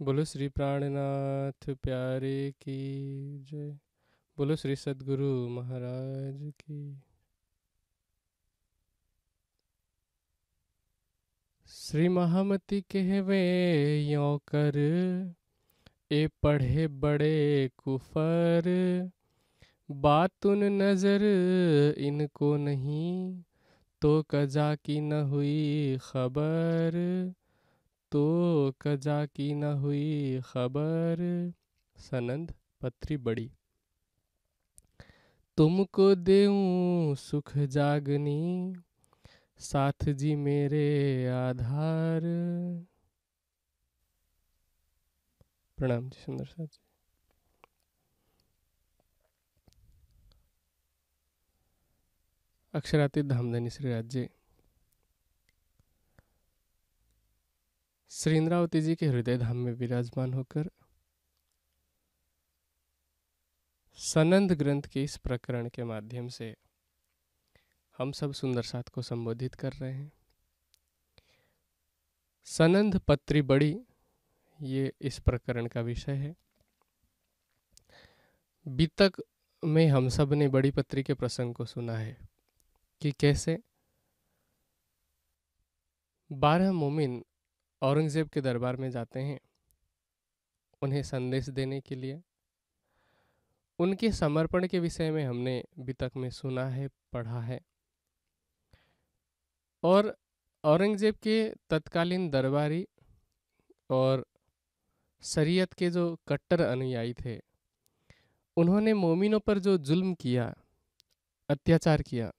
बोलो श्री प्राणनाथ प्यारे की जय। बोलो श्री सदगुरु महाराज की। श्री महामती कहवे यो कर, ए पढ़े बड़े कुफर। बातुन नज़र इनको नहीं तो कजा की न हुई खबर। तो कजा की न हुई खबर, सनंद पत्री बड़ी। तुमको देऊं सुख जागनी, साथ जी मेरे आधार। प्रणाम जी, सुंदर साथ जी। अक्षरातीत धामधनी श्री राज्य श्री इंद्रावती जी के हृदय धाम में विराजमान होकर सनंद ग्रंथ के इस प्रकरण के माध्यम से हम सब सुंदर साथ को संबोधित कर रहे हैं। सनंद पत्री बड़ी, ये इस प्रकरण का विषय है। बीतक में हम सबने बड़ी पत्री के प्रसंग को सुना है कि कैसे बारह मोमिन औरंगज़ेब के दरबार में जाते हैं, उन्हें संदेश देने के लिए। उनके समर्पण के विषय में हमने अभी तक में सुना है, पढ़ा है। और औरंगज़ेब के तत्कालीन दरबारी और शरीयत के जो कट्टर अनुयायी थे, उन्होंने मोमिनों पर जो जुल्म किया, अत्याचार किया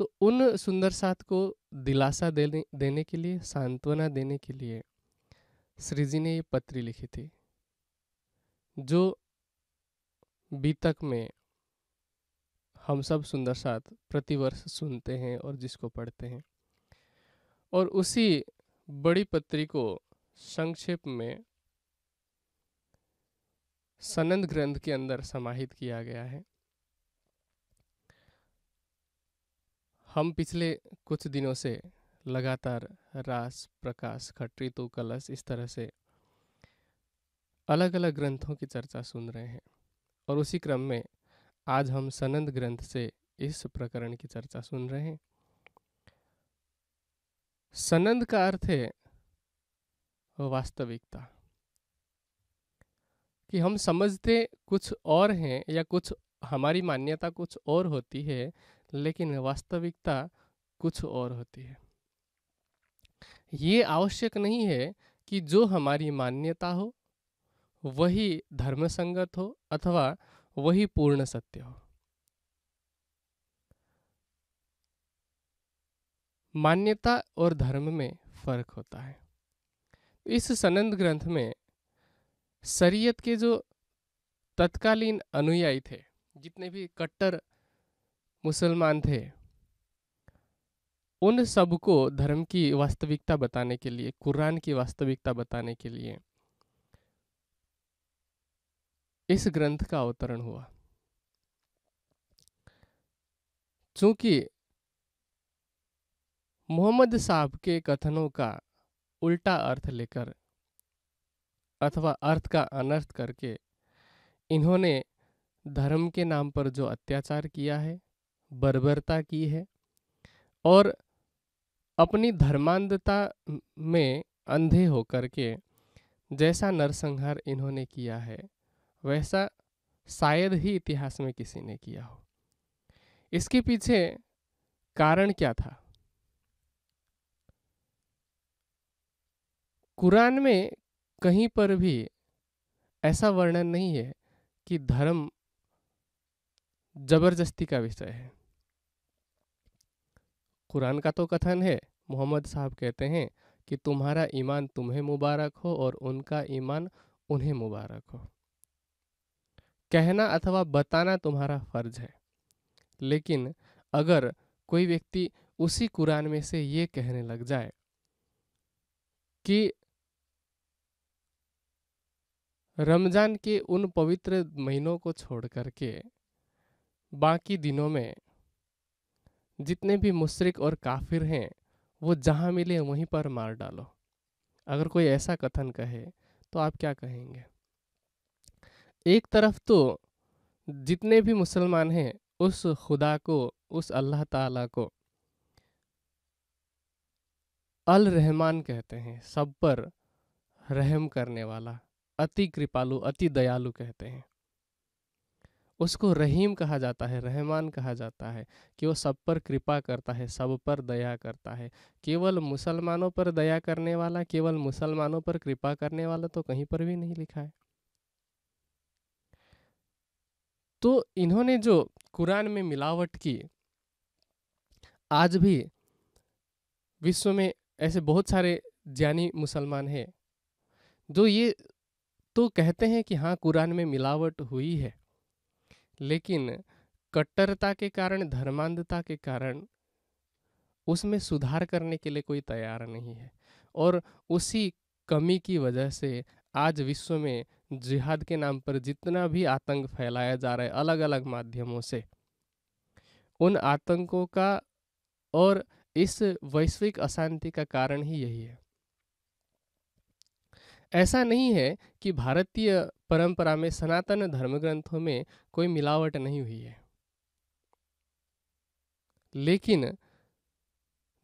तो उन सुंदर साथ को दिलासा देने देने के लिए, सांत्वना देने के लिए श्री जी ने ये पत्री लिखी थी, जो बीतक में हम सब सुंदर साथ प्रतिवर्ष सुनते हैं और जिसको पढ़ते हैं। और उसी बड़ी पत्री को संक्षेप में सनंद ग्रंथ के अंदर समाहित किया गया है। हम पिछले कुछ दिनों से लगातार रास, प्रकाश, खट्रितु कलश इस तरह से अलग अलग ग्रंथों की चर्चा सुन रहे हैं और उसी क्रम में आज हम सनंद ग्रंथ से इस प्रकरण की चर्चा सुन रहे हैं। सनंद का अर्थ है वास्तविकता। कि हम समझते कुछ और हैं या कुछ हमारी मान्यता कुछ और होती है लेकिन वास्तविकता कुछ और होती है। ये आवश्यक नहीं है कि जो हमारी मान्यता हो, वही धर्म संगत हो अथवा वही पूर्ण सत्य हो। मान्यता और धर्म में फ़र्क होता है। इस सनंद ग्रंथ में शरीयत के जो तत्कालीन अनुयायी थे, जितने भी कट्टर मुसलमान थे। उन सबको धर्म की वास्तविकता बताने के लिए, कुरान की वास्तविकता बताने के लिए इस ग्रंथ का अवतरण हुआ। चूँकि मोहम्मद साहब के कथनों का उल्टा अर्थ लेकर अथवा अर्थ का अनर्थ करके इन्होंने धर्म के नाम पर जो अत्याचार किया है बर्बरता की है और अपनी धर्मांधता में अंधे होकर के जैसा नरसंहार इन्होंने किया है, वैसा शायद ही इतिहास में किसी ने किया हो। इसके पीछे कारण क्या था? कुरान में कहीं पर भी ऐसा वर्णन नहीं है कि धर्म ज़बरदस्ती का विषय है। कुरान का तो कथन है। मोहम्मद साहब कहते हैं कि तुम्हारा ईमान तुम्हें मुबारक हो और उनका ईमान उन्हें मुबारक हो। कहना अथवा बताना तुम्हारा फ़र्ज़ है। लेकिन अगर कोई व्यक्ति उसी कुरान में से ये कहने लग जाए कि रमज़ान के उन पवित्र महीनों को छोड़ करके बाकी दिनों में जितने भी मुशरिक और काफिर हैं, वो जहाँ मिले वहीं पर मार डालो। अगर कोई ऐसा कथन कहे तो आप क्या कहेंगे? एक तरफ़ तो जितने भी मुसलमान हैं, उस खुदा को, उस अल्लाह ताला को अल रहमान कहते हैं, सब पर रहम करने वाला, अति कृपालु, अति दयालु कहते हैं। उसको रहीम कहा जाता है, रहमान कहा जाता है कि वो सब पर कृपा करता है, सब पर दया करता है। केवल मुसलमानों पर दया करने वाला, केवल मुसलमानों पर कृपा करने वाला तो कहीं पर भी नहीं लिखा है। तो इन्होंने जो कुरान में मिलावट की, आज भी विश्व में ऐसे बहुत सारे ज्ञानी मुसलमान हैं, जो ये तो कहते हैं कि हाँ कुरान में मिलावट हुई है। लेकिन कट्टरता के कारण, धर्मांधता के कारण उसमें सुधार करने के लिए कोई तैयार नहीं है। और उसी कमी की वजह से आज विश्व में जिहाद के नाम पर जितना भी आतंक फैलाया जा रहा है अलग अलग माध्यमों से, उन आतंकों का और इस वैश्विक अशांति का कारण ही यही है। ऐसा नहीं है कि भारतीय परंपरा में सनातन धर्म ग्रंथों में कोई मिलावट नहीं हुई है। लेकिन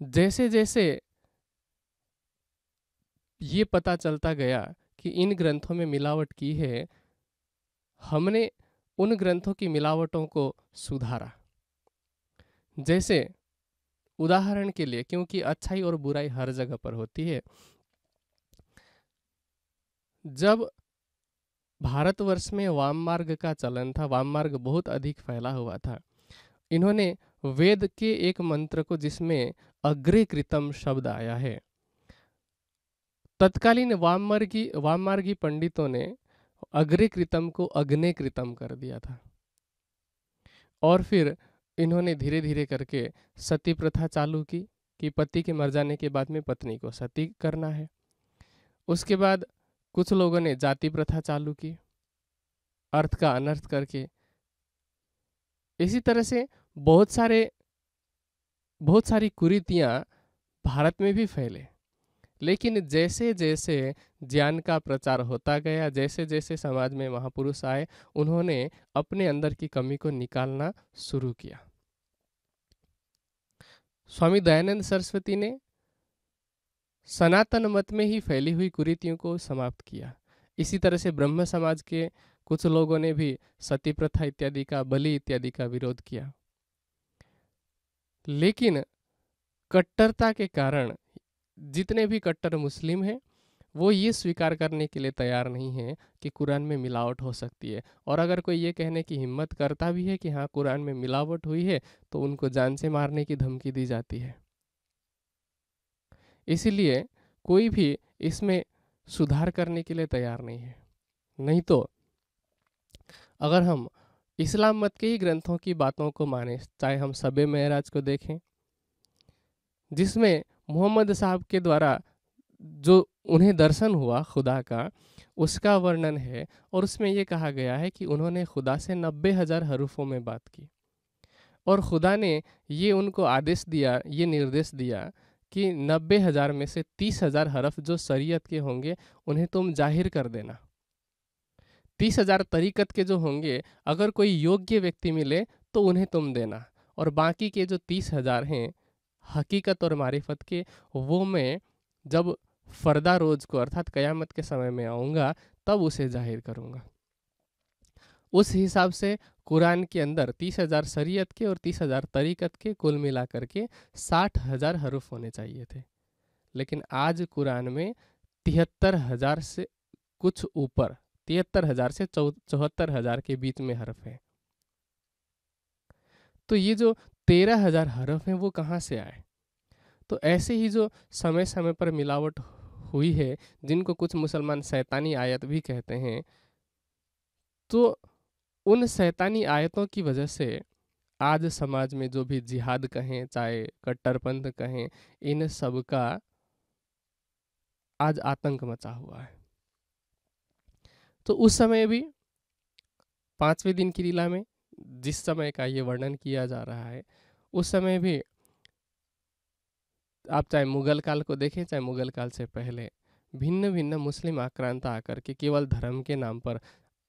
जैसे जैसे ये पता चलता गया कि इन ग्रंथों में मिलावट की है, हमने उन ग्रंथों की मिलावटों को सुधारा। जैसे उदाहरण के लिए, क्योंकि अच्छाई और बुराई हर जगह पर होती है जब भारतवर्ष में वाम मार्ग का चलन था वाम मार्ग बहुत अधिक फैला हुआ था। इन्होंने वेद के एक मंत्र को जिसमें अग्रे कृतम शब्द आया है। तत्कालीन वाम मार्गी वाम मार्गी पंडितों ने अग्रे कृतम को अग्ने कृतम कर दिया था। और फिर इन्होंने धीरे धीरे करके सती प्रथा चालू की कि पति के मर जाने के बाद में पत्नी को सती करना है। उसके बाद कुछ लोगों ने जाति प्रथा चालू की, अर्थ का अनर्थ करके। इसी तरह से बहुत सारे, बहुत सारी कुरीतियाँ भारत में भी फैले। लेकिन जैसे जैसे ज्ञान का प्रचार होता गया जैसे जैसे समाज में महापुरुष आए, उन्होंने अपने अंदर की कमी को निकालना शुरू किया। स्वामी दयानंद सरस्वती ने सनातन मत में ही फैली हुई कुरीतियों को समाप्त किया। इसी तरह से ब्रह्म समाज के कुछ लोगों ने भी सती प्रथा इत्यादि का, बलि इत्यादि का विरोध किया। लेकिन कट्टरता के कारण जितने भी कट्टर मुस्लिम हैं, वो ये स्वीकार करने के लिए तैयार नहीं है कि कुरान में मिलावट हो सकती है। और अगर कोई ये कहने की हिम्मत करता भी है कि हाँ कुरान में मिलावट हुई है तो उनको जान से मारने की धमकी दी जाती है। इसीलिए कोई भी इसमें सुधार करने के लिए तैयार नहीं है। नहीं तो अगर हम इस्लाम मत के ही ग्रंथों की बातों को माने, चाहे हम सबे महराज को देखें, जिसमें मोहम्मद साहब के द्वारा जो उन्हें दर्शन हुआ खुदा का, उसका वर्णन है और उसमें यह कहा गया है कि उन्होंने खुदा से नब्बे हज़ार हरूफों में बात की। और खुदा ने ये उनको आदेश दिया, ये निर्देश दिया कि नब्बे हज़ार में से तीस हज़ार हरफ जो शरीयत के होंगे, उन्हें तुम ज़ाहिर कर देना। तीस हज़ार तरीकत के जो होंगे, अगर कोई योग्य व्यक्ति मिले तो उन्हें तुम देना। और बाकी के जो तीस हज़ार हैं, हकीकत और मारिफत के, वो मैं जब फरदा रोज को, अर्थात कयामत के समय में आऊँगा, तब उसे ज़ाहिर करूँगा। उस हिसाब से कुरान के अंदर तीस हज़ार शरीयत के और तीस हज़ार तरीकत के कुल मिला करके साठ हज़ार हरूफ होने चाहिए थे। लेकिन आज कुरान में तिहत्तर हज़ार से कुछ ऊपर, तिहत्तर हज़ार से चौहत्तर हज़ार के बीच में हरफ है। तो ये जो तेरह हज़ार हरफ हैं वो कहाँ से आए? तो ऐसे ही जो समय समय पर मिलावट हुई है, जिनको कुछ मुसलमान सैतानी आयत भी कहते हैं तो उन सैतानी आयतों की वजह से आज समाज में जो भी जिहाद कहें, चाहे कट्टरपंथ कहें, इन सब का आज आतंक मचा हुआ है। तो उस समय भी, पाँचवें दिन की लीला में, जिस समय का ये वर्णन किया जा रहा है, उस समय भी आप चाहे मुगल काल को देखें, चाहे मुगल काल से पहले भिन्न भिन्न मुस्लिम आक्रांता आकर के केवल धर्म के नाम पर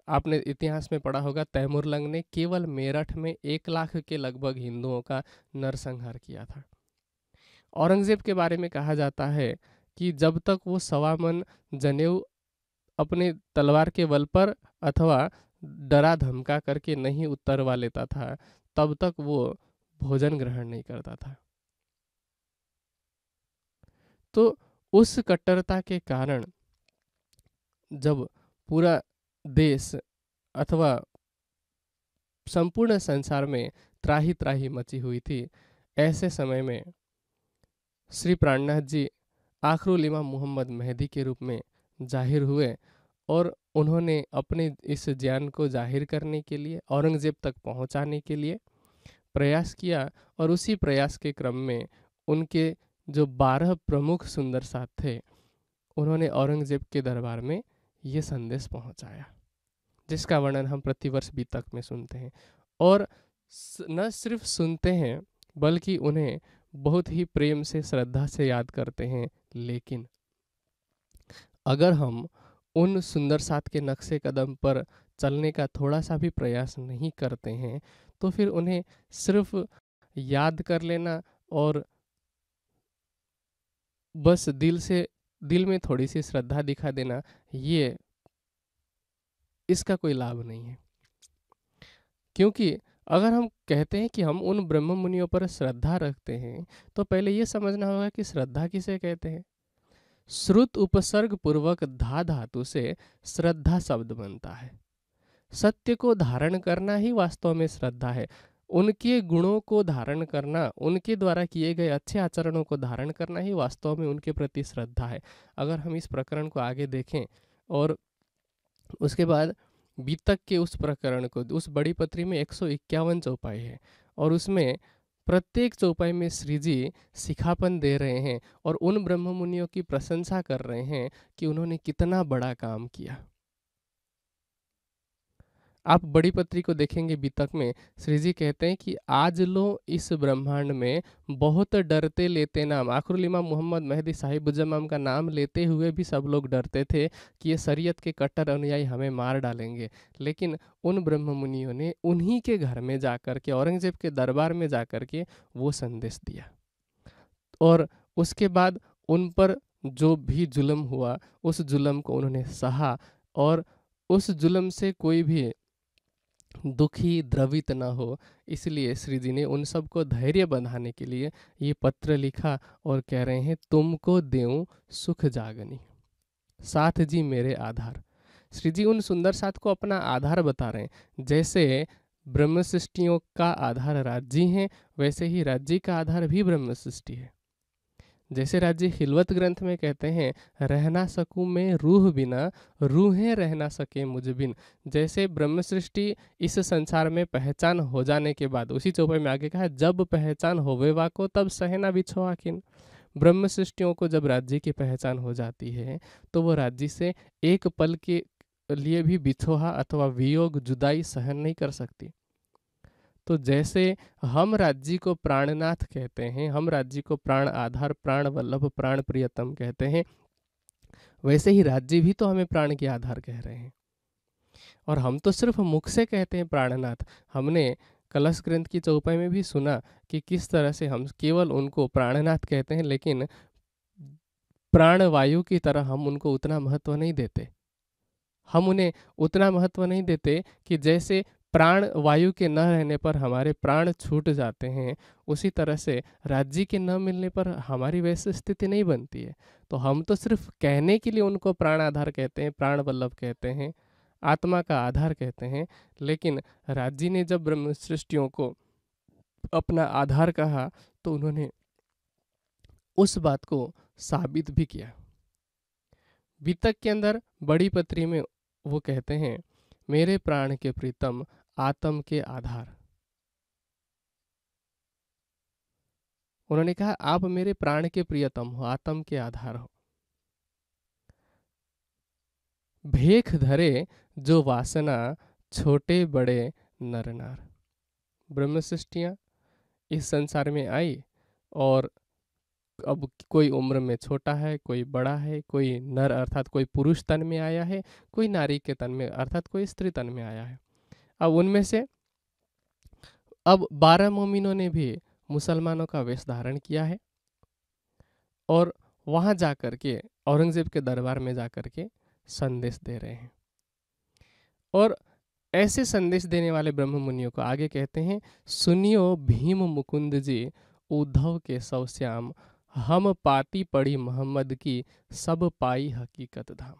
आपने इतिहास में पढ़ा होगा, तैमुरलंग ने केवल मेरठ में एक लाख के लगभग हिंदुओं का नरसंहार किया था। औरंगज़ेब के बारे में कहा जाता है कि जब तक वो सवा मन जनेऊ अपने तलवार के बल पर अथवा डरा धमका करके नहीं उतरवा लेता था, तब तक वो भोजन ग्रहण नहीं करता था। तो उस कट्टरता के कारण जब पूरा देश अथवा संपूर्ण संसार में त्राही त्राही मची हुई थी। ऐसे समय में श्री प्राणनाथ जी आखरुल इमाम मोहम्मद मेहदी के रूप में ज़ाहिर हुए और उन्होंने अपने इस ज्ञान को ज़ाहिर करने के लिए, औरंगज़ेब तक पहुँचाने के लिए प्रयास किया और उसी प्रयास के क्रम में उनके जो बारह प्रमुख सुंदर साथ थे, उन्होंने औरंगज़ेब के दरबार में ये संदेश पहुँचाया। जिसका वर्णन हम प्रतिवर्ष बीतक में सुनते हैं। और न सिर्फ़ सुनते हैं, बल्कि उन्हें बहुत ही प्रेम से, श्रद्धा से याद करते हैं। लेकिन अगर हम उन सुंदर साथ के नक्शे कदम पर चलने का थोड़ा सा भी प्रयास नहीं करते हैं तो फिर उन्हें सिर्फ़ याद कर लेना और बस दिल से, दिल में थोड़ी सी श्रद्धा दिखा देना, ये इसका कोई लाभ नहीं है। क्योंकि अगर हम कहते हैं कि हम उन ब्रह्म मुनियों पर श्रद्धा रखते हैं तो पहले ये समझना होगा कि श्रद्धा किसे कहते हैं? श्रुत उपसर्ग पूर्वक धा धातु से श्रद्धा शब्द बनता है। सत्य को धारण करना ही वास्तव में श्रद्धा है। उनके गुणों को धारण करना, उनके द्वारा किए गए अच्छे आचरणों को धारण करना ही वास्तव में उनके प्रति श्रद्धा है। अगर हम इस प्रकरण को आगे देखें और उसके बाद बीतक के उस प्रकरण को, उस बड़ी पत्री में एक सौ इक्यावन चौपाई है और उसमें प्रत्येक चौपाई में श्री जी सिखापन दे रहे हैं और उन ब्रह्म मुनियों की प्रशंसा कर रहे हैं कि उन्होंने कितना बड़ा काम किया। आप बड़ी पत्री को देखेंगे बीतक में, श्री जी कहते हैं कि आज लो इस ब्रह्मांड में बहुत डरते लेते नाम आखरुलिमा मोहम्मद मेहदी साहिबुजमाम का नाम लेते हुए भी सब लोग डरते थे कि ये शरीयत के कट्टर अनुयायी हमें मार डालेंगे। लेकिन उन ब्रह्म मुनियों ने उन्हीं के घर में जाकर के, औरंगज़ेब के दरबार में जाकर के वो संदेश दिया। और उसके बाद उन पर जो भी जुल्म हुआ, उस जुल्म को उन्होंने सहा और उस जुल्म से कोई भी दुखी, द्रवित न हो। इसलिए श्री जी ने उन सबको धैर्य बंधाने के लिए ये पत्र लिखा और कह रहे हैं, तुमको देऊं सुख जागनी। साथ जी मेरे आधार। श्री जी उन सुंदर साथ को अपना आधार बता रहे हैं। जैसे ब्रह्म सृष्टियों का आधार राज्य है वैसे ही राज्य का आधार भी ब्रह्म सृष्टि है। जैसे राज्य हिलवत ग्रंथ में कहते हैं, रहना सकूँ मैं रूह बिना, रूहें रहना सके मुझ बिन। जैसे ब्रह्म सृष्टि इस संसार में पहचान हो जाने के बाद, उसी चौपाई में आगे कहा, जब पहचान होवे वाको, तब सहना बिछो आखिन। ब्रह्म सृष्टियों को जब राज्य की पहचान हो जाती है तो वो राज्य से एक पल के लिए भी बिछोहा अथवा वियोग, जुदाई सहन नहीं कर सकती। तो जैसे हम राज्य को प्राणनाथ कहते हैं, हम राज्य को प्राण आधार, प्राण वल्लभ, प्राण प्रियतम कहते हैं, वैसे ही राज्य भी तो हमें प्राण के आधार कह रहे हैं। और हम तो सिर्फ़ मुख से कहते हैं प्राणनाथ। हमने कलश ग्रंथ की चौपाई में भी सुना कि किस तरह से हम केवल उनको प्राणनाथ कहते हैं, लेकिन प्राण वायु की तरह हम उनको उतना महत्व नहीं देते। हम उन्हें उतना महत्व नहीं देते कि जैसे प्राण वायु के न रहने पर हमारे प्राण छूट जाते हैं, उसी तरह से राज्य के न मिलने पर हमारी वैसी स्थिति नहीं बनती है। तो हम तो सिर्फ़ कहने के लिए उनको प्राण आधार कहते हैं, प्राण बल्लभ कहते हैं, आत्मा का आधार कहते हैं, लेकिन राज्य ने जब ब्रह्म सृष्टियों को अपना आधार कहा तो उन्होंने उस बात को साबित भी किया। वितक के अंदर बड़ी पत्री में वो कहते हैं, मेरे प्राण के प्रीतम आत्म के आधार। उन्होंने कहा, आप मेरे प्राण के प्रियतम हो, आत्म के आधार हो। भेख धरे जो वासना, छोटे बड़े नर नार ब्रह्म सृष्टियाँ इस संसार में आई और अब कोई उम्र में छोटा है, कोई बड़ा है, कोई नर अर्थात कोई पुरुष तन में आया है, कोई नारी के तन में अर्थात कोई स्त्री तन में आया है। अब उनमें से अब बारह मोमिनों ने भी मुसलमानों का वेश धारण किया है। और वहाँ जाकर के, औरंगज़ेब के दरबार में जाकर के संदेश दे रहे हैं। और ऐसे संदेश देने वाले ब्रह्म मुनियों को आगे कहते हैं, सुनियो भीम मुकुंद जी, उद्धव के सौ श्याम, हम पाती पड़ी मोहम्मद की सब पाई हकीकत धाम।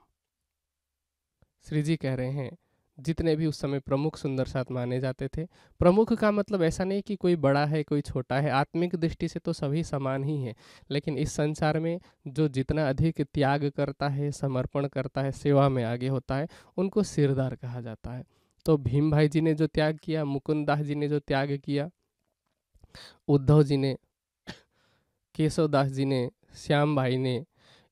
श्री जी कह रहे हैं जितने भी उस समय प्रमुख सुंदर साथ माने जाते थे। प्रमुख का मतलब ऐसा नहीं कि कोई बड़ा है, कोई छोटा है, आत्मिक दृष्टि से तो सभी समान ही हैं। लेकिन इस संसार में जो जितना अधिक त्याग करता है, समर्पण करता है, सेवा में आगे होता है, उनको सिरदार कहा जाता है। तो भीम भाई जी ने जो त्याग किया मुकुंदास जी ने जो त्याग किया, उद्धव जी ने केशवदास जी ने, श्याम भाई ने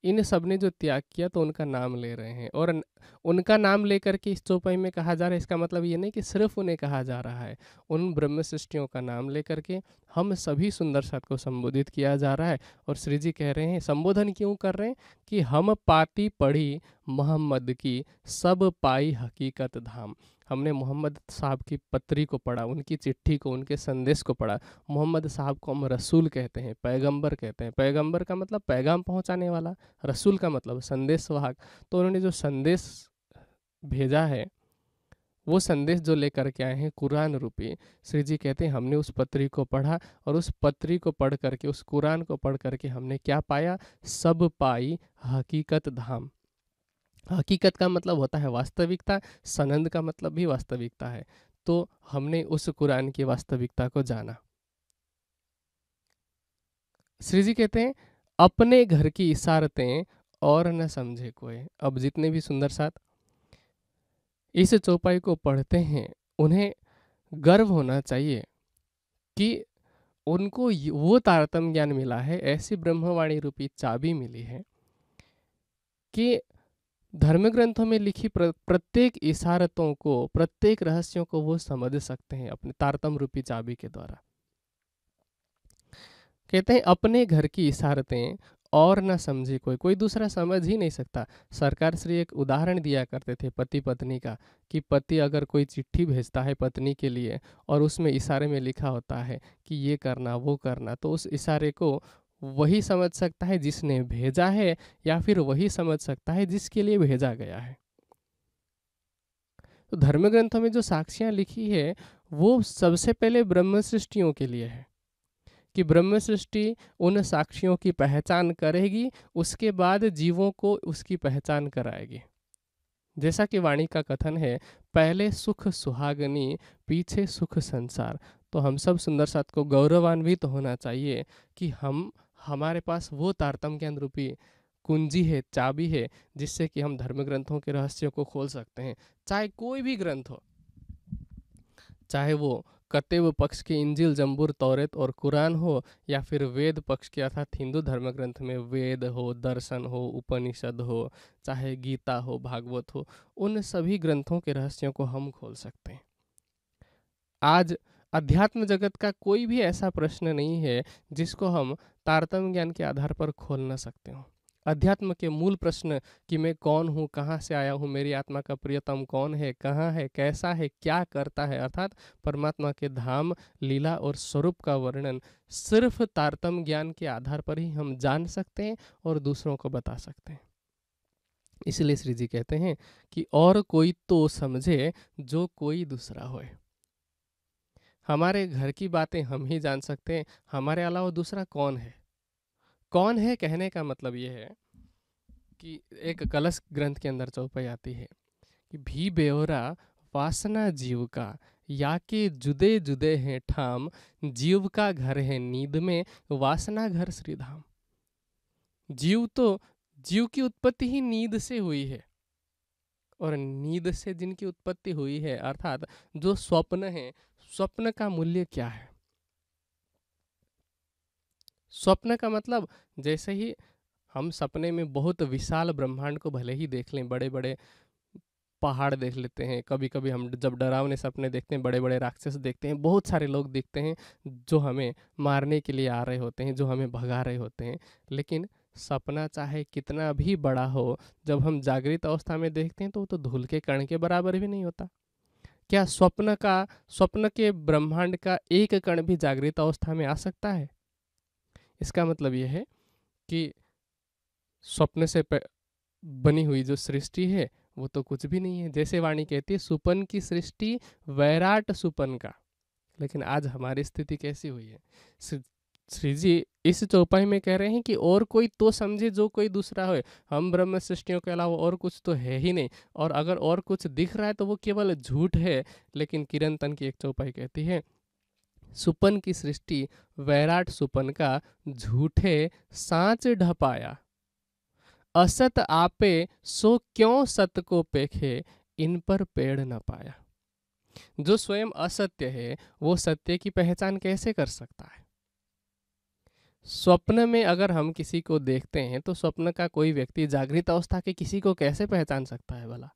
इन सबने जो त्याग किया तो उनका नाम ले रहे हैं। और उनका नाम लेकर के इस चौपाई में कहा जा रहा है, इसका मतलब ये नहीं कि सिर्फ़ उन्हें कहा जा रहा है। उन ब्रह्म सृष्टियों का नाम लेकर के हम सभी सुंदर साथ को संबोधित किया जा रहा है। और श्री जी कह रहे हैं, संबोधन क्यों कर रहे हैं? कि हम पाती पढ़ी मोहम्मद की सब पाई हकीकत धाम। हमने मोहम्मद साहब की पत्री को पढ़ा, उनकी चिट्ठी को, उनके संदेश को पढ़ा। मोहम्मद साहब को हम रसूल कहते हैं, पैगंबर कहते हैं। पैगंबर का मतलब पैगाम पहुँचाने वाला, रसूल का मतलब संदेश वाहक तो उन्होंने जो संदेश भेजा है, वो संदेश जो लेकर के आए हैं कुरान रूपी, श्री जी कहते हैं, हमने उस पत्री को पढ़ा और उस पत्री को पढ़ करके, उस कुरान को पढ़ करके हमने क्या पाया? सब पाई हकीकत धाम। हकीकत का मतलब होता है वास्तविकता, सनंद का मतलब भी वास्तविकता है। तो हमने उस कुरान की वास्तविकता को जाना। श्री जी कहते हैं, अपने घर की इशारतें और न समझे कोई। अब जितने भी सुंदर साथ, इस चौपाई को पढ़ते हैं, उन्हें गर्व होना चाहिए कि उनको वो तारतम ज्ञान मिला है, ऐसी ब्रह्मवाणी रूपी चाबी मिली है कि धर्म ग्रंथों में लिखी प्र, प्रत्येक इशारतों को प्रत्येक रहस्यों को वो समझ सकते हैं अपने तारतम रूपी चाबी के द्वारा। कहते हैं अपने घर की इशारतें और न समझे कोई। कोई दूसरा समझ ही नहीं सकता। सरकार श्री एक उदाहरण दिया करते थे पति पत्नी का कि पति अगर कोई चिट्ठी भेजता है पत्नी के लिए और उसमें इशारे में लिखा होता है कि ये करना वो करना तो उस इशारे को वही समझ सकता है जिसने भेजा है या फिर वही समझ सकता है जिसके लिए भेजा गया है। तो धर्म ग्रंथों में जो साक्षियाँ लिखी है, वो सबसे पहले ब्रह्म सृष्टियों के लिए है कि ब्रह्म सृष्टि उन साक्षियों की पहचान करेगी, उसके बाद जीवों को उसकी पहचान कराएगी। जैसा कि वाणी का कथन है, पहले सुख सुहागनी, पीछे सुख संसार। तो हम सब सुंदर साथ को गौरवान्वित तो होना चाहिए कि हम हमारे पास वो तारतम ज्ञान रूपी कुंजी है, चाबी है, जिससे कि हम धर्म ग्रंथों के रहस्यों को खोल सकते हैं। चाहे कोई भी ग्रंथ हो, चाहे वो कतेव पक्ष के इंजिल जम्बूर तौरेत और कुरान हो, या फिर वेद पक्ष के अर्थात हिंदू धर्म ग्रंथ में वेद हो, दर्शन हो, उपनिषद हो, चाहे गीता हो, भागवत हो, उन सभी ग्रंथों के रहस्यों को हम खोल सकते हैं। आज अध्यात्म जगत का कोई भी ऐसा प्रश्न नहीं है जिसको हम तारतम्य ज्ञान के आधार पर खोल ना सकते हो। अध्यात्म के मूल प्रश्न कि मैं कौन हूँ, कहाँ से आया हूँ, मेरी आत्मा का प्रियतम कौन है, कहाँ है, कैसा है, क्या करता है, अर्थात परमात्मा के धाम, लीला और स्वरूप का वर्णन सिर्फ़ तारतम ज्ञान के आधार पर ही हम जान सकते हैं और दूसरों को बता सकते हैं। इसलिए श्री जी कहते हैं कि और कोई तो समझे जो कोई दूसरा होए। हमारे घर की बातें हम ही जान सकते हैं, हमारे अलावा दूसरा कौन है? कौन है कहने का मतलब ये है कि एक कलश ग्रंथ के अंदर चौपाई आती है कि भी बेवरा वासना जीव का, या के जुदे जुदे हैं ठाम, जीव का घर है नींद में, वासना घर श्रीधाम। जीव तो जीव की उत्पत्ति ही नींद से हुई है। और नींद से जिनकी उत्पत्ति हुई है, अर्थात जो स्वप्न है स्वप्न का मूल्य क्या है? स्वप्न का मतलब जैसे ही हम सपने में बहुत विशाल ब्रह्मांड को भले ही देख लें बड़े बड़े पहाड़ देख लेते हैं कभी कभी हम जब डरावने सपने देखते हैं बड़े बड़े राक्षस देखते हैं, बहुत सारे लोग देखते हैं जो हमें मारने के लिए आ रहे होते हैं, जो हमें भगा रहे होते हैं। लेकिन सपना चाहे कितना भी बड़ा हो, जब हम जागृत अवस्था में देखते हैं तो वो तो धूल के कण के बराबर भी नहीं होता। क्या स्वप्न का, स्वप्न के ब्रह्मांड का एक कण भी जागृत अवस्था में आ सकता है? इसका मतलब यह है कि स्वप्न से बनी हुई जो सृष्टि है, वो तो कुछ भी नहीं है। जैसे वाणी कहती है, सुपन की सृष्टि वैराट सुपन का। लेकिन आज हमारी स्थिति कैसी हुई है? श्री जी, इस चौपाई में कह रहे हैं कि और कोई तो समझे जो कोई दूसरा हो हम ब्रह्म सृष्टियों के अलावा और कुछ तो है ही नहीं। और अगर और कुछ दिख रहा है तो वो केवल झूठ है। लेकिन किरण तन की एक चौपाई कहती है, सुपन की सृष्टि वैराट सुपन का झूठे सांच ढपाया। असत आपे सो क्यों सत को पेखे? इन पर पेड़ न पाया। जो स्वयं असत्य है, वो सत्य की पहचान कैसे कर सकता है? स्वप्न में अगर हम किसी को देखते हैं तो स्वप्न का कोई व्यक्ति जागृत अवस्था के किसी को कैसे पहचान सकता है भला?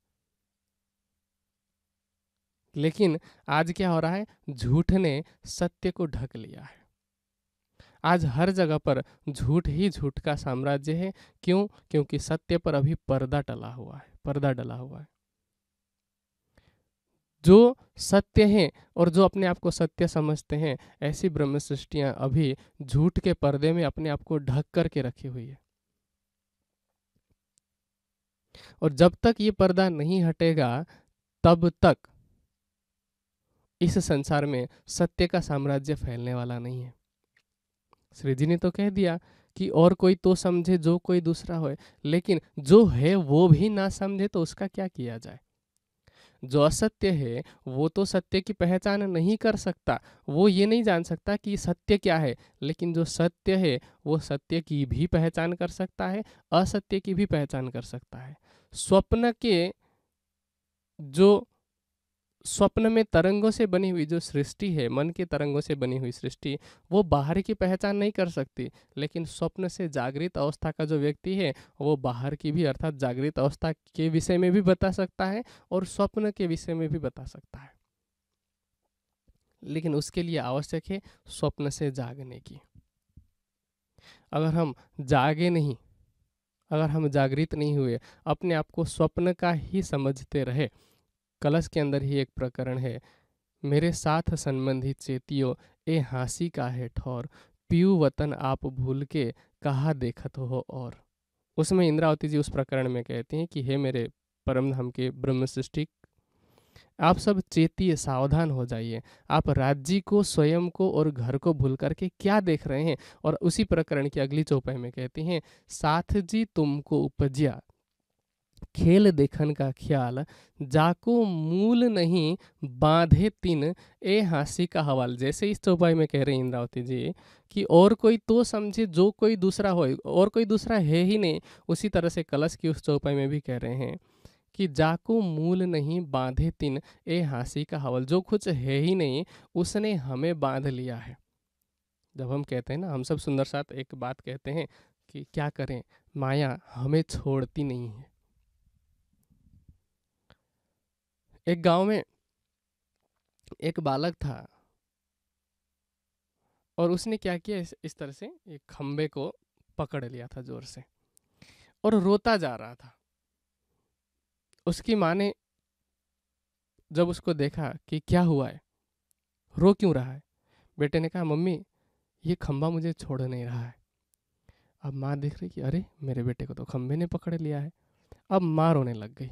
लेकिन आज क्या हो रहा है? झूठ ने सत्य को ढक लिया है। आज हर जगह पर झूठ ही झूठ का साम्राज्य है। क्यों? क्योंकि सत्य पर अभी पर्दा टला हुआ है, पर्दा डला हुआ है। जो सत्य हैं और जो अपने आप को सत्य समझते हैं, ऐसी ब्रह्म सृष्टियाँ अभी झूठ के पर्दे में अपने आप को ढक करके रखी हुई है। और जब तक ये पर्दा नहीं हटेगा, तब तक इस संसार में सत्य का साम्राज्य फैलने वाला नहीं है। श्री जी ने तो कह दिया कि और कोई तो समझे जो कोई दूसरा हो लेकिन जो है वो भी ना समझे तो उसका क्या किया जाए? जो असत्य है, वो तो सत्य की पहचान नहीं कर सकता। वो ये नहीं जान सकता कि सत्य क्या है, लेकिन जो सत्य है, वो सत्य की भी पहचान कर सकता है, असत्य की भी पहचान कर सकता है। स्वप्न के जो स्वप्न में तरंगों से बनी हुई जो सृष्टि है, मन के तरंगों से बनी हुई सृष्टि, वो बाहर की पहचान नहीं कर सकती। लेकिन स्वप्न से जागृत अवस्था का जो व्यक्ति है, वो बाहर की भी अर्थात जागृत अवस्था के विषय में भी बता सकता है और स्वप्न के विषय में भी बता सकता है। लेकिन उसके लिए आवश्यक है स्वप्न से जागने की। अगर हम जागे नहीं, अगर हम जागृत नहीं हुए, अपने आप को स्वप्न का ही समझते रहे कलश के अंदर ही एक प्रकरण है। मेरे साथ संबंधित चेतियो, ए हाँसी का है ठौर पीयू वतन आप भूल के कहा देखत हो और। उसमें इंद्रावती जी उस प्रकरण में कहती हैं कि, हे मेरे परम धाम के ब्रह्म सृष्टि आप सब चेतिए सावधान हो जाइए। आप राज्य को, स्वयं को और घर को भूल करके क्या देख रहे हैं? और उसी प्रकरण की अगली चौपाई में कहती हैं, साथ जी, तुमको उपजिया खेल देखन का ख्याल, जाको मूल नहीं बांधे तीन, ए हासी का हवाल। जैसे इस चौपाई में कह रहे हैं इंद्रावती जी कि और कोई तो समझे जो कोई दूसरा हो और कोई दूसरा है ही नहीं, उसी तरह से कलश की उस चौपाई में भी कह रहे हैं कि जाको मूल नहीं बांधे तीन, ए हासी का हवल। जो कुछ है ही नहीं, उसने हमें बाँध लिया है। जब हम कहते हैं ना, हम सब सुंदर साथ एक बात कहते हैं कि क्या करें? माया हमें छोड़ती नहीं है। एक गाँव में एक बालक था और उसने क्या किया इस, इस तरह से एक खंबे को पकड़ लिया था ज़ोर से और रोता जा रहा था। उसकी माँ ने जब उसको देखा कि क्या हुआ है रो क्यों रहा है बेटे ने कहा मम्मी ये खंबा मुझे छोड़ नहीं रहा है। अब माँ देख रही कि अरे मेरे बेटे को तो खंबे ने पकड़ लिया है। अब माँ रोने लग गई।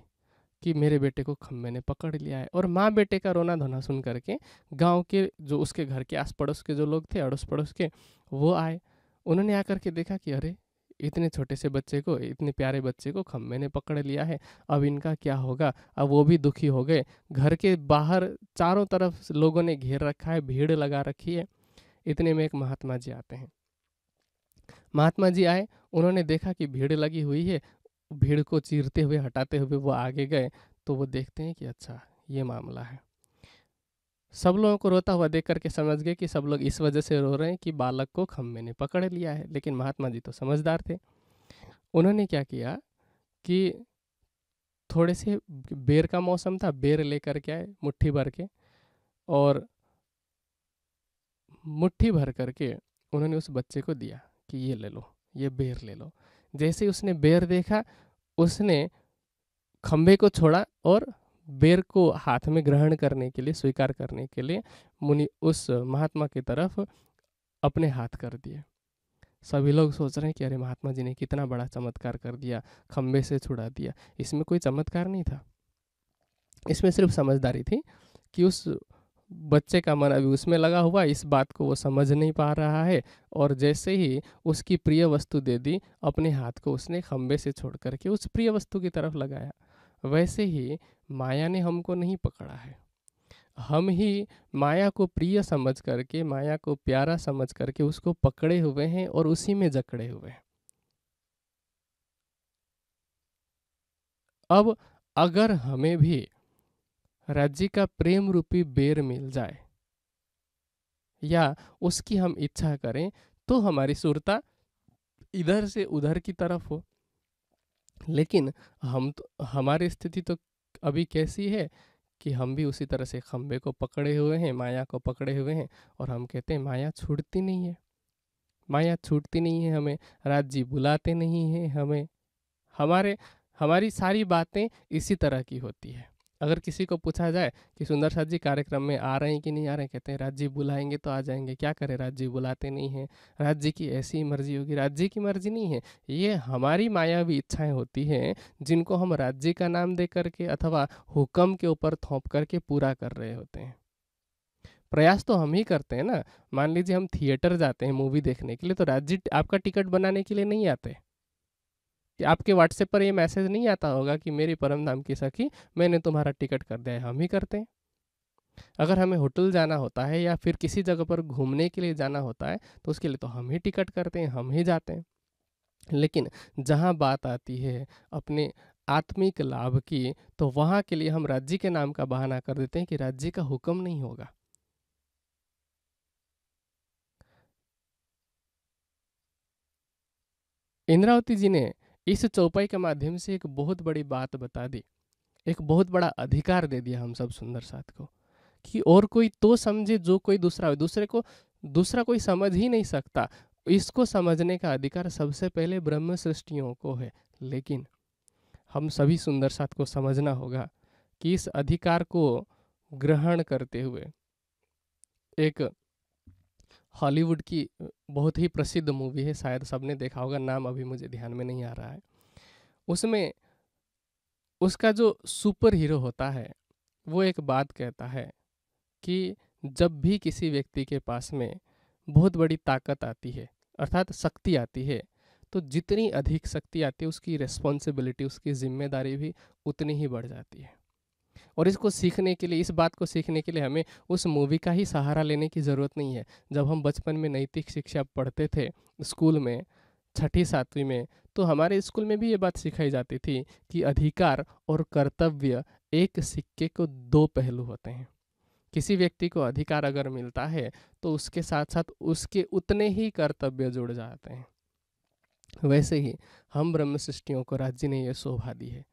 कि मेरे बेटे को खंभे ने पकड़ लिया है। और माँ बेटे का रोना धोना सुन करके गाँव के जो उसके घर के आस पड़ोस के जो लोग थे अड़ोस पड़ोस के, वो आए। उन्होंने आकर के देखा कि अरे, इतने छोटे से बच्चे को, इतने प्यारे बच्चे को खंभे ने पकड़ लिया है। अब इनका क्या होगा? अब वो भी दुखी हो गए। घर के बाहर चारों तरफ़ लोगों ने घेर रखा है, भीड़ लगा रखी है। इतने में एक महात्मा जी आते हैं। महात्मा जी आए। उन्होंने देखा कि भीड़ लगी हुई है। भीड़ को चीरते हुए, हटाते हुए वो आगे गए तो वो देखते हैं कि अच्छा ये मामला है। सब लोगों को रोता हुआ देख करके समझ गए कि सब लोग इस वजह से रो रहे हैं कि बालक को खंभे ने पकड़ लिया है, लेकिन महात्मा जी तो समझदार थे। उन्होंने क्या किया कि थोड़े से बेर का मौसम था, बेर लेकर के आए, मुट्ठी भर के, और मुट्ठी भर करके उन्होंने उस बच्चे को दिया कि ये ले लो, ये बेर ले लो। जैसे ही उसने बेर देखा, उसने खंबे को छोड़ा और बेर को हाथ में ग्रहण करने के लिए, स्वीकार करने के लिए मुनि उस महात्मा की तरफ़ अपने हाथ कर दिए। सभी लोग सोच रहे हैं कि अरे महात्मा जी ने कितना बड़ा चमत्कार कर दिया खम्बे से छुड़ा दिया। इसमें कोई चमत्कार नहीं था। इसमें सिर्फ़ समझदारी थी कि उस बच्चे का मन अभी उसमें लगा हुआ, इस बात को वो समझ नहीं पा रहा है और जैसे ही उसकी प्रिय वस्तु दे दी, अपने हाथ को उसने खम्बे से छोड़ करके उस प्रिय वस्तु की तरफ़ लगाया। वैसे ही माया ने हमको नहीं पकड़ा है। हम ही माया को प्रिय समझ करके, माया को प्यारा समझ करके उसको पकड़े हुए हैं और उसी में जकड़े हुए हैं। अब अगर हमें भी राज्य का प्रेम रूपी बेर मिल जाए। या उसकी हम इच्छा करें तो हमारी सुरता इधर से उधर की तरफ़ हो। लेकिन हम तो हमारी स्थिति तो अभी कैसी है कि हम भी उसी तरह से खम्बे को पकड़े हुए हैं, माया को पकड़े हुए हैं और हम कहते हैं, माया छूटती नहीं है। माया छूटती नहीं है हमें, राज्य बुलाते नहीं हैं हमें। हमारे, हमारी सारी बातें इसी तरह की होती है। अगर किसी को पूछा जाए कि सुंदर साथ जी कार्यक्रम में आ रहे हैं कि नहीं आ रहे हैं, कहते हैं राज्य बुलाएँगे तो आ जाएँगे, क्या करें? राज्य बुलाते नहीं हैं। राज्य की ऐसी मर्ज़ी होगी राज्य की मर्ज़ी नहीं है। ये हमारी मायावी इच्छाएँ होती हैं, जिनको हम राज्य का नाम दे करके अथवा हुक्म के ऊपर थोप करके पूरा कर रहे होते हैं। प्रयास तो हम ही करते हैं ना। मान लीजिए हम थिएटर जाते हैं मूवी देखने के लिए तो राज्य आपका टिकट बनाने के लिए नहीं आते। आपके व्हाट्सएप पर ये मैसेज नहीं आता होगा कि मेरी परम नाम की सखी, मैंने तुम्हारा टिकट कर दिया है, हम ही करते हैं। अगर हमें होटल जाना होता है या फिर किसी जगह पर घूमने के लिए जाना होता है तो उसके लिए तो हम ही टिकट करते हैं, हम ही जाते हैं। लेकिन जहाँ बात आती है अपने आत्मिक लाभ की तो वहाँ के लिए हम राज्य के नाम का बहाना कर देते हैं कि राज्य का हुक्म नहीं होगा। इंद्रावती जी ने इस चौपाई के माध्यम से एक बहुत बड़ी बात बता दी। एक बहुत बड़ा अधिकार दे दिया हम सब सुंदर साथ को, कि और कोई तो समझे जो कोई दूसरा दूसरे को, दूसरा कोई समझ ही नहीं सकता। इसको समझने का अधिकार सबसे पहले ब्रह्म सृष्टियों को है। लेकिन हम सभी सुंदर साथ को समझना होगा कि इस अधिकार को ग्रहण करते हुए एक हॉलीवुड की बहुत ही प्रसिद्ध मूवी है, शायद सबने देखा होगा, नाम अभी मुझे ध्यान में नहीं आ रहा है। उसमें उसका जो सुपर हीरो होता है, वो एक बात कहता है कि जब भी किसी व्यक्ति के पास में बहुत बड़ी ताकत आती है, अर्थात शक्ति आती है तो जितनी अधिक शक्ति आती है, उसकी रिस्पॉन्सिबिलिटी उसकी ज़िम्मेदारी भी उतनी ही बढ़ जाती है। और इसको सीखने के लिए, इस बात को सीखने के लिए हमें उस मूवी का ही सहारा लेने की ज़रूरत नहीं है। जब हम बचपन में नैतिक शिक्षा पढ़ते थे स्कूल में, छठी, सातवीं में तो हमारे स्कूल में भी ये बात सिखाई जाती थी कि अधिकार और कर्तव्य एक सिक्के को दो पहलू होते हैं। किसी व्यक्ति को अधिकार अगर मिलता है तो उसके साथ साथ उसके उतने ही कर्तव्य जुड़ जाते हैं। वैसे ही हम ब्रह्म सृष्टियों को राज्य ने यह शोभा दी है।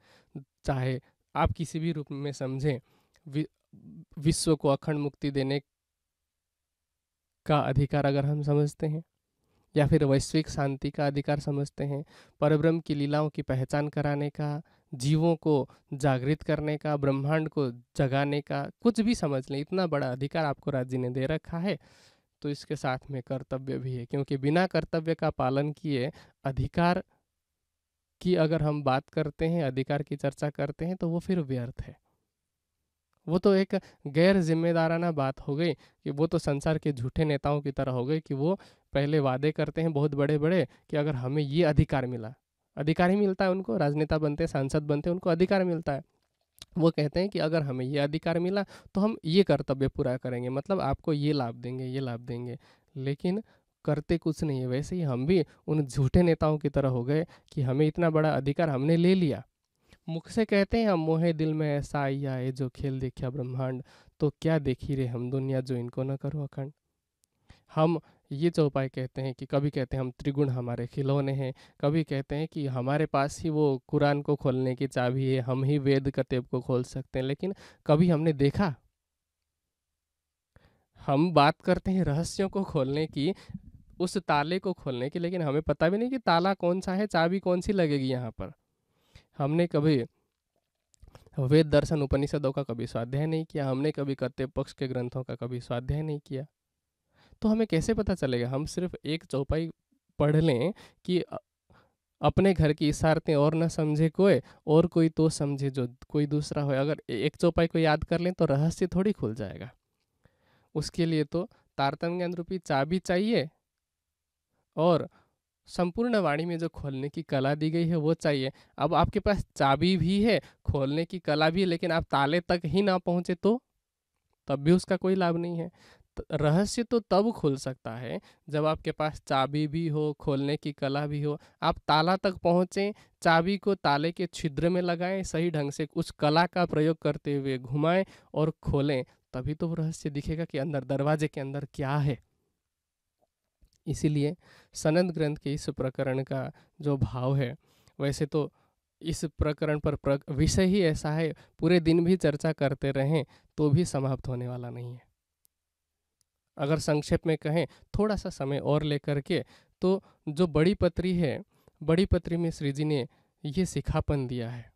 चाहे आप किसी भी रूप में समझें विश्व को अखंड मुक्ति देने का अधिकार अगर हम समझते हैं, या फिर वैश्विक शांति का अधिकार समझते हैं, परब्रह्म की लीलाओं की पहचान कराने का, जीवों को जागृत करने का, ब्रह्मांड को जगाने का, कुछ भी समझ लें, इतना बड़ा अधिकार आपको राज्य ने दे रखा है तो इसके साथ में कर्तव्य भी है, क्योंकि बिना कर्तव्य का पालन किए अधिकार की अगर हम बात करते हैं, अधिकार की चर्चा करते हैं तो वो फिर व्यर्थ है। वो तो एक गैर जिम्मेदाराना बात हो गई कि वो तो संसार के झूठे नेताओं की तरह हो गई कि वो पहले वादे करते हैं बहुत बड़े बड़े कि अगर हमें ये अधिकार मिला। अधिकार ही मिलता है उनको, राजनेता बनते हैं, सांसद बनते हैं, उनको अधिकार मिलता है। वो कहते हैं कि अगर हमें ये अधिकार मिला तो हम ये कर्तव्य पूरा करेंगे मतलब आपको ये लाभ देंगे, ये लाभ देंगे। लेकिन करते कुछ नहीं है। वैसे ही हम भी उन झूठे नेताओं की तरह हो गए कि हमें इतना बड़ा अधिकार हमने ले लिया। मुख से कहते हैं, हम मोहे दिल में ऐसा आई आए जो खेल देखा ब्रह्मांड तो क्या देखी रे हम दुनिया जो इनको न करो अखंड? हम ये चौपाई कहते हैं कि कभी कहते हैं, हम त्रिगुण हमारे खिलौने हैं। कभी कहते हैं कि, हमारे पास ही वो कुरान को खोलने की चाबी है, हम ही वेद कतेब को खोल सकते हैं। लेकिन कभी हमने देखा? हम बात करते हैं रहस्यों को खोलने की उस ताले को खोलने की, लेकिन हमें पता भी नहीं कि ताला कौन सा है, चाबी कौन सी लगेगी यहाँ पर। हमने कभी वेद दर्शन उपनिषदों का कभी स्वाध्याय नहीं किया, हमने कभी कत्य पक्ष के ग्रंथों का कभी स्वाध्याय नहीं किया। तो हमें कैसे पता चलेगा? हम सिर्फ़ एक चौपाई पढ़ लें कि अपने घर की इशारतें और न समझे कोई, और कोई तो समझे जो कोई दूसरा हो अगर एक चौपाई को याद कर लें तो रहस्य थोड़ी खुल जाएगा। उसके लिए तो तारतम ज्ञान रूपी चाबी चाहिए और संपूर्ण वाणी में जो खोलने की कला दी गई है वो चाहिए। अब आपके पास चाबी भी है, खोलने की कला भी है, लेकिन आप ताले तक ही ना पहुँचे तो तब भी उसका कोई लाभ नहीं है। रहस्य तो तब खुल सकता है जब आपके पास चाबी भी हो, खोलने की कला भी हो। आप ताला तक पहुँचें, चाबी को ताले के छिद्र में लगाएँ, सही ढंग से उस कला का प्रयोग करते हुए घुमाएँ और खोलें, तभी तो रहस्य दिखेगा कि अंदर दरवाजे के अंदर क्या है। इसीलिए सनद ग्रंथ के इस प्रकरण का जो भाव है वैसे तो इस प्रकरण पर प्र, विषय ही ऐसा है पूरे दिन भी चर्चा करते रहें तो भी समाप्त होने वाला नहीं है। अगर संक्षेप में कहें थोड़ा सा समय और लेकर के तो जो बड़ी पत्री है बड़ी पत्री में श्री जी ने ये सिखापन दिया है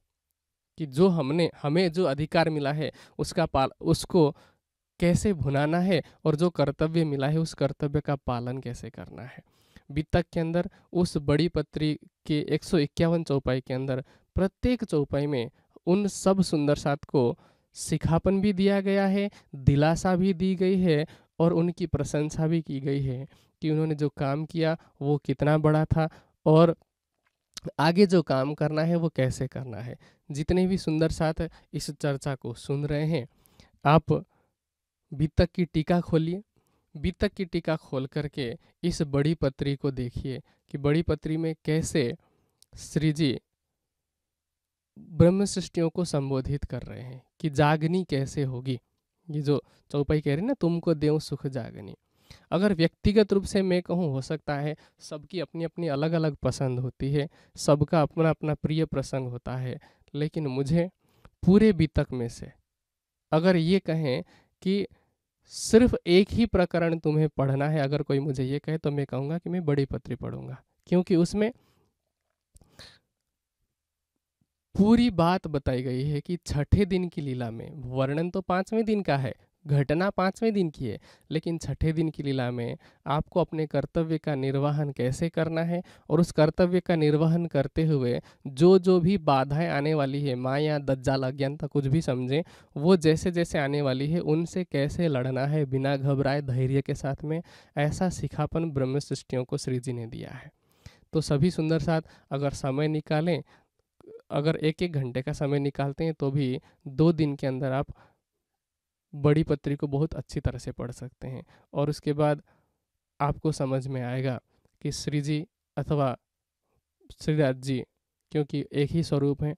कि जो हमने हमें जो अधिकार मिला है उसका पाल उसको कैसे भुनाना है और जो कर्तव्य मिला है, उस कर्तव्य का पालन कैसे करना है? बीतक के अंदर, उस बड़ी पत्री के एक सौ इक्यावन चौपाई के अंदर, प्रत्येक चौपाई में उन सब सुंदर साथ को सिखापन भी दिया गया है, दिलासा भी दी गई है और उनकी प्रशंसा भी की गई है कि उन्होंने जो काम किया, वो कितना बड़ा था और आगे जो काम करना है, वो कैसे करना है। जितने भी सुंदर साथ इस चर्चा को सुन रहे हैं, आप बीतक की टीका खोलिए। बीतक की टीका खोल करके इस बड़ी पत्री को देखिए कि बड़ी पत्री में कैसे श्री जी ब्रह्म सृष्टियों को संबोधित कर रहे हैं कि जागनी कैसे होगी। ये जो चौपाई कह रही ना, तुमको देव सुख जागनी। अगर व्यक्तिगत रूप से मैं कहूँ, हो सकता है सबकी अपनी अपनी अलग अलग पसंद होती है, सबका अपना अपना प्रिय प्रसंग होता है, लेकिन मुझे पूरे बीतक में से अगर ये कहें कि सिर्फ़ एक ही प्रकरण तुम्हें पढ़ना है, अगर कोई मुझे ये कहे तो मैं कहूँगा कि मैं बड़ी पत्री पढ़ूँगा। क्योंकि उसमें पूरी बात बताई गई है कि छठे दिन की लीला में, वर्णन तो पाँचवें दिन का है घटना पाँचवें दिन की है, लेकिन छठे दिन की लीला में आपको अपने कर्तव्य का निर्वहन कैसे करना है? और उस कर्तव्य का निर्वहन करते हुए जो जो भी बाधाएँ आने वाली है, माया, दज्जाल, अज्ञानता, कुछ भी समझें, वो जैसे जैसे आने वाली है, उनसे कैसे लड़ना है बिना घबराए धैर्य के साथ में? ऐसा सिखापन ब्रह्म सृष्टियों को श्री जी ने दिया है। तो सभी सुंदर साथ, अगर समय निकालें, अगर एक एक घंटे का समय निकालते हैं तो भी दो दिन के अंदर आप बड़ी पत्री को बहुत अच्छी तरह से पढ़ सकते हैं। और उसके बाद आपको समझ में आएगा कि श्री जी अथवा श्रीराज जी, क्योंकि एक ही स्वरूप हैं,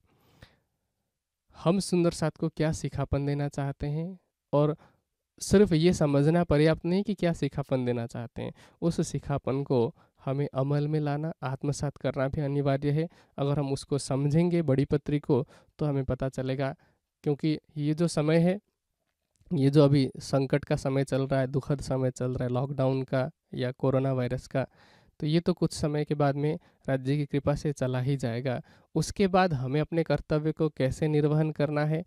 हम सुंदर साथ को क्या सिखापन देना चाहते हैं? और सिर्फ़ ये समझना पर्याप्त नहीं कि क्या सिखापन देना चाहते हैं। उस सिखापन को हमें अमल में लाना, आत्मसात करना भी अनिवार्य है। अगर हम उसको समझेंगे बड़ी पत्री को तो हमें पता चलेगा, क्योंकि ये जो समय है ये जो अभी संकट का समय चल रहा है, दुखद समय चल रहा है लॉकडाउन का या कोरोना वायरस का तो ये तो कुछ समय के बाद में राज्य की कृपा से चला ही जाएगा। उसके बाद हमें अपने कर्तव्य को कैसे निर्वहन करना है?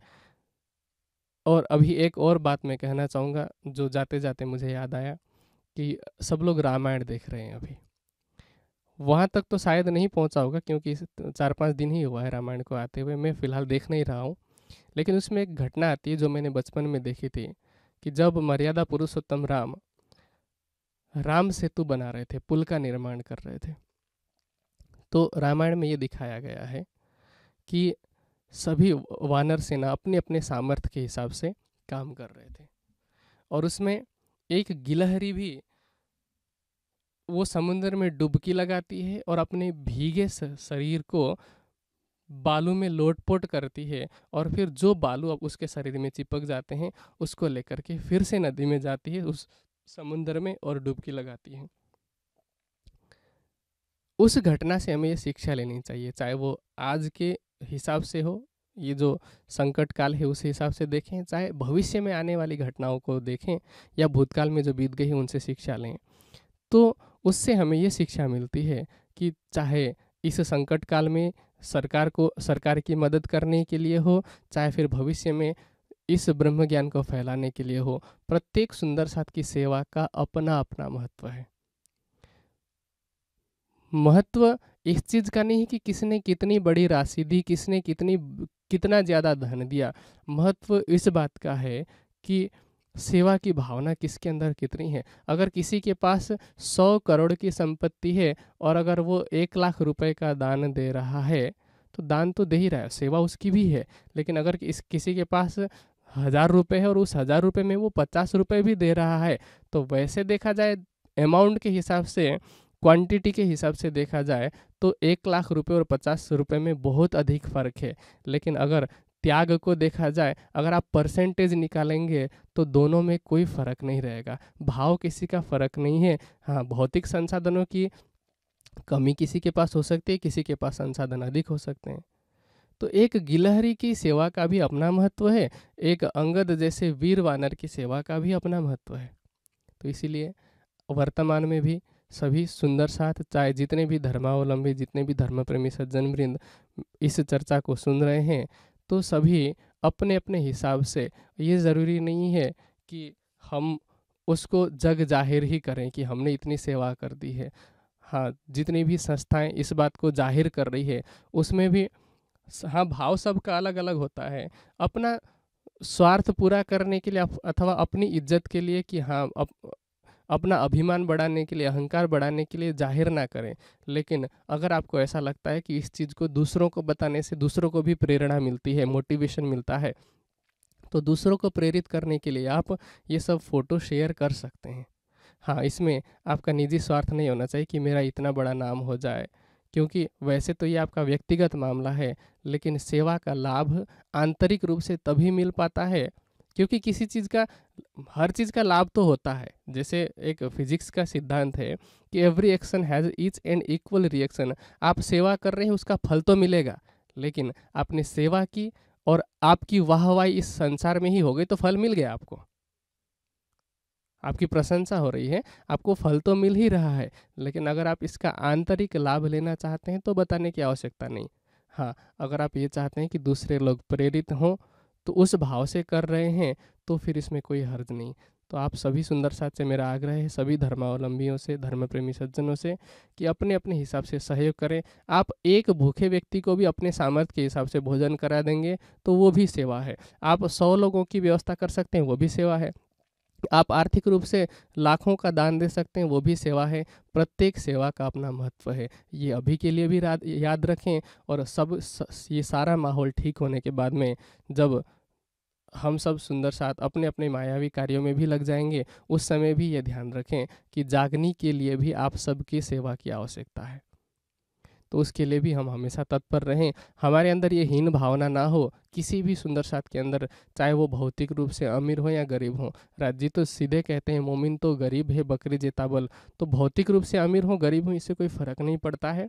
और अभी एक और बात मैं कहना चाहूँगा, जो जाते जाते मुझे याद आया कि सब लोग रामायण देख रहे हैं अभी। वहाँ तक तो शायद नहीं पहुँचा होगा, क्योंकि चार पाँच दिन ही हुआ है रामायण को आते हुए। मैं फ़िलहाल देख नहीं रहा हूँ। लेकिन उसमें एक घटना आती है जो मैंने बचपन में देखी थी कि जब मर्यादा पुरुषोत्तम राम राम सेतु बना रहे थे, पुल का निर्माण कर रहे थे तो रामायण में ये दिखाया गया है कि सभी वानर सेना अपने अपने सामर्थ्य के हिसाब से काम कर रहे थे। और उसमें एक गिलहरी भी वो समुद्र में डुबकी लगाती है और अपने भीगे शरीर को बालू में लोटपोट करती है और फिर जो बालू अब उसके शरीर में चिपक जाते हैं, उसको लेकर के फिर से नदी में जाती है, उस समुद्र में और डुबकी लगाती है। उस घटना से हमें ये शिक्षा लेनी चाहिए, चाहे वो आज के हिसाब से हो, ये जो संकट काल है उस हिसाब से देखें, चाहे भविष्य में आने वाली घटनाओं को देखें या भूतकाल में जो बीत गई उनसे शिक्षा लें तो उससे हमें ये शिक्षा मिलती है कि चाहे इस संकट काल में सरकार को, सरकार की मदद करने के लिए हो, चाहे फिर भविष्य में इस ब्रह्म ज्ञान को फैलाने के लिए हो, प्रत्येक सुंदर साथ की सेवा का अपना अपना महत्व है। महत्व इस चीज़ का नहीं कि किसने कितनी बड़ी राशि दी, किसने कितनी, कितना ज़्यादा धन दिया। महत्व इस बात का है कि सेवा की भावना किसके अंदर कितनी है? अगर किसी के पास सौ करोड़ की संपत्ति है और अगर वो एक लाख रुपए का दान दे रहा है तो दान तो दे ही रहा है, सेवा उसकी भी है। लेकिन अगर इस, किसी के पास हज़ार रुपये है और उस हज़ार रुपये में वो पचास रुपये भी दे रहा है तो वैसे देखा जाए अमाउंट के हिसाब से क्वांटिटी के हिसाब से देखा जाए तो एक लाख रुपए और पचास रुपये में बहुत अधिक फ़र्क है। लेकिन अगर त्याग को देखा जाए, अगर आप परसेंटेज निकालेंगे तो दोनों में कोई फ़र्क नहीं रहेगा। भाव किसी का फ़र्क नहीं है। हाँ भौतिक संसाधनों की कमी किसी के पास हो सकती है, किसी के पास संसाधन अधिक हो सकते हैं। तो एक गिलहरी की सेवा का भी अपना महत्व है, एक अंगद जैसे वीर वानर की सेवा का भी अपना महत्व है। तो इसीलिए वर्तमान में भी सभी सुंदर साथ, चाहे जितने भी धर्मावलंबी, जितने भी धर्म प्रेमी सज्जन वृंद, इस चर्चा को सुन रहे हैं। तो सभी अपने अपने हिसाब से ये ज़रूरी नहीं है कि हम उसको जग ज़ाहिर ही करें कि हमने इतनी सेवा कर दी है। हाँ जितनी भी संस्थाएँ इस बात को ज़ाहिर कर रही है उसमें भी हाँ भाव सबका अलग अलग होता है। अपना स्वार्थ पूरा करने के लिए अथवा अपनी इज़्ज़त के लिए कि हाँ अप, अपना अभिमान बढ़ाने के लिए, अहंकार बढ़ाने के लिए ज़ाहिर ना करें। लेकिन अगर आपको ऐसा लगता है कि इस चीज़ को दूसरों को बताने से दूसरों को भी प्रेरणा मिलती है, मोटिवेशन मिलता है तो दूसरों को प्रेरित करने के लिए आप ये सब फ़ोटो शेयर कर सकते हैं। हाँ इसमें आपका निजी स्वार्थ नहीं होना चाहिए कि मेरा इतना बड़ा नाम हो जाए, क्योंकि वैसे तो ये आपका व्यक्तिगत मामला है, लेकिन सेवा का लाभ आंतरिक रूप से तभी मिल पाता है क्योंकि किसी चीज़ का, हर चीज़ का लाभ तो होता है। जैसे एक फिजिक्स का सिद्धांत है कि every action has each and equal reaction आप सेवा कर रहे हैं, उसका फल तो मिलेगा, लेकिन आपने सेवा की और आपकी वाहवाही इस संसार में ही हो गई तो फल मिल गया आपको। आपकी प्रशंसा हो रही है, आपको फल तो मिल ही रहा है, लेकिन अगर आप इसका आंतरिक लाभ लेना चाहते हैं तो बताने की आवश्यकता नहीं। हाँ अगर आप ये चाहते हैं कि दूसरे लोग प्रेरित हों तो उस भाव से कर रहे हैं तो फिर इसमें कोई हर्ज नहीं। तो आप सभी सुंदर साथ से मेरा आग्रह है, सभी धर्मावलंबियों से धर्म प्रेमी सज्जनों से, कि अपने अपने हिसाब से सहयोग करें। आप एक भूखे व्यक्ति को भी अपने सामर्थ्य के हिसाब से भोजन करा देंगे तो वो भी सेवा है। आप सौ लोगों की व्यवस्था कर सकते हैं, वो भी सेवा है। आप आर्थिक रूप से लाखों का दान दे सकते हैं, वो भी सेवा है। प्रत्येक सेवा का अपना महत्व है। ये अभी के लिए भी याद रखें और सब ये सारा माहौल ठीक होने के बाद में जब हम सब सुंदर साथ अपने अपने मायावी कार्यों में भी लग जाएँगे, उस समय भी ये ध्यान रखें कि जागनी के लिए भी आप सबकी सेवा की आवश्यकता है। तो उसके लिए भी हम हमेशा तत्पर रहें। हमारे अंदर ये हीन भावना ना हो, किसी भी सुंदर साथ के अंदर, चाहे वो भौतिक रूप से अमीर हो या गरीब हो। राज़ी तो सीधे कहते हैं, मोमिन तो गरीब है, बकरी जेताबल तो भौतिक रूप से अमीर हो, गरीब हो, इससे कोई फ़र्क नहीं पड़ता है।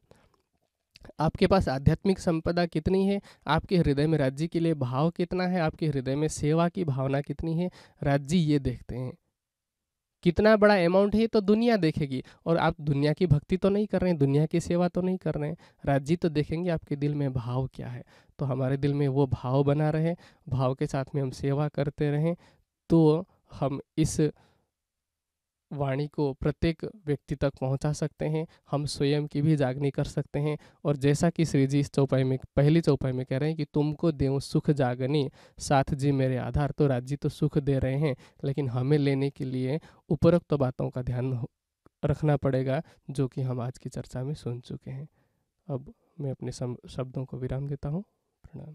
आपके पास आध्यात्मिक संपदा कितनी है? आपके हृदय में राज्य के लिए भाव कितना है? आपके हृदय में सेवा की भावना कितनी है? राज्य ये देखते हैं। कितना बड़ा अमाउंट है तो दुनिया देखेगी। और आप दुनिया की भक्ति तो नहीं कर रहे हैं, दुनिया की सेवा तो नहीं कर रहे हैं। राज्य तो देखेंगे आपके दिल में भाव क्या है। तो हमारे दिल में वो भाव बना रहे, भाव के साथ में हम सेवा करते रहें। तो हम इस वाणी को प्रत्येक व्यक्ति तक पहुँचा सकते हैं, हम स्वयं की भी जागनी कर सकते हैं। और जैसा कि श्री जी इस चौपाई में, पहली चौपाई में कह रहे हैं कि तुमको देव सुख जागनी, साथ जी मेरे आधार तो राज्य तो सुख दे रहे हैं, लेकिन हमें लेने के लिए उपरोक्त तो बातों का ध्यान रखना पड़ेगा, जो कि हम आज की चर्चा में सुन चुके हैं। अब मैं अपने शब्दों को विराम देता हूँ। प्रणाम